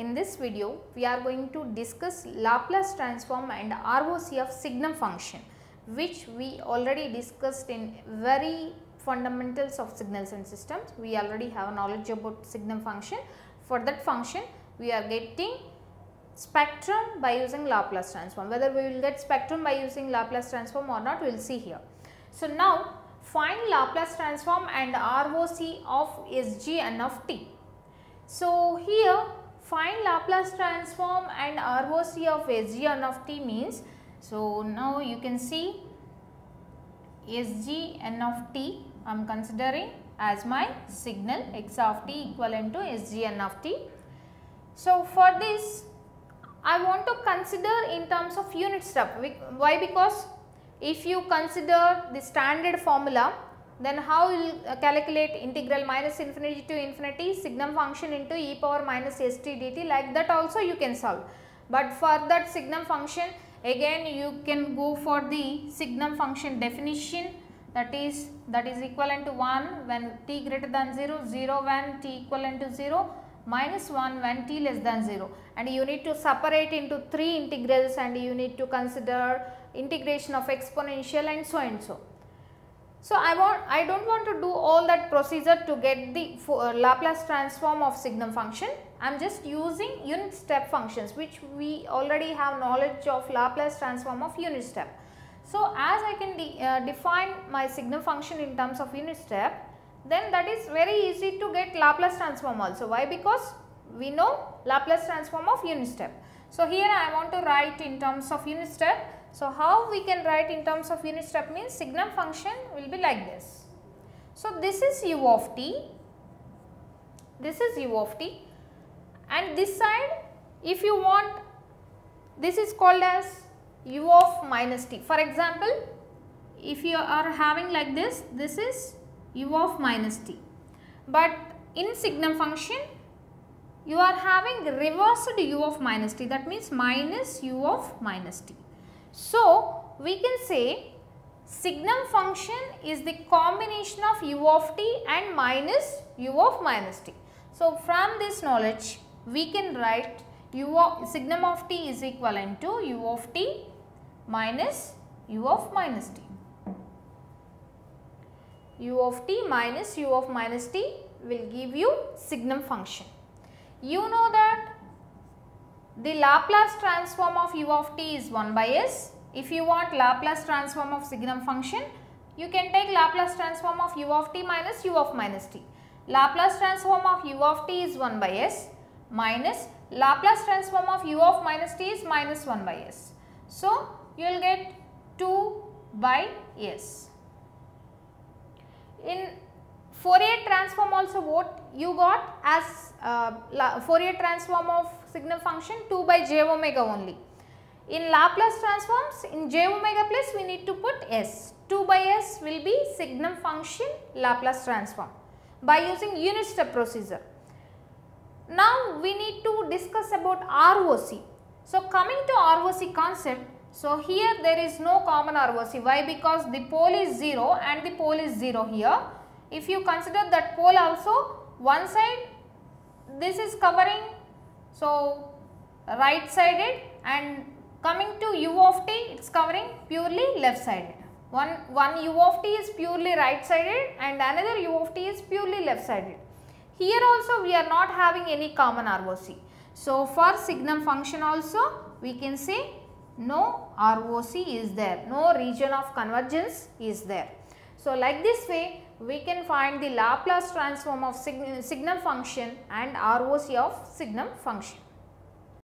in this video we are going to discuss Laplace transform and ROC of signum function which we already discussed in very fundamentals of signals and systems. We already have knowledge about signum function. For that function we are getting spectrum by using Laplace transform. Whether we will get spectrum by using Laplace transform or not we will see here. So, now find Laplace transform and ROC of SGN of t. So, here find Laplace transform and ROC of SGN of t means, so now you can see SGN of t I am considering as my signal x of t equivalent to SGN of t. So, for this I want to consider in terms of unit step. Why? Because if you consider the standard formula, then how you will uh, calculate integral minus infinity to infinity signum function into e power minus st dt like that also you can solve. But for that signum function again you can go for the signum function definition that is that is equivalent to 1 when t greater than 0, 0 when t equivalent to 0 minus 1 when t less than 0 and you need to separate into 3 integrals and you need to consider integration of exponential and so and so. So, I want I do not want to do all that procedure to get the uh, Laplace transform of signum function. I am just using unit step functions which we already have knowledge of Laplace transform of unit step. So, as I can de uh, define my signum function in terms of unit step, then that is very easy to get Laplace transform also. Why? Because we know Laplace transform of unit step. So, here I want to write in terms of unit step. So, how we can write in terms of unit step means signum function will be like this. So, this is u of t, this is u of t and this side if you want this is called as u of minus t. For example, if you are having like this, this is u of minus t. But in signum function you are having reversed u of minus t that means minus u of minus t. So, we can say signum function is the combination of u of t and minus u of minus t. So, from this knowledge we can write u of signum of t is equivalent to u of t minus u of minus t u of t minus u of minus t will give you signum function. You know that the Laplace transform of u of t is 1 by s. If you want Laplace transform of signum function, you can take Laplace transform of u of t minus u of minus t. Laplace transform of u of t is 1 by s minus Laplace transform of u of minus t is minus 1 by s. So, you will get 2 by s in Fourier transform also what you got as uh, Fourier transform of signum function 2 by j omega only. In Laplace transforms in j omega plus we need to put s. 2 by s will be signum function Laplace transform by using unit step procedure. Now we need to discuss about ROC. So coming to ROC concept, so here there is no common ROC. Why? Because the pole is 0 and the pole is 0 here. If you consider that pole also one side this is covering so right sided and coming to u of t it is covering purely left sided. One, one u of t is purely right sided and another u of t is purely left sided. Here also we are not having any common ROC. So for signum function also we can say no ROC is there, no region of convergence is there. So, like this way we can find the Laplace transform of signum function and ROC of signum function.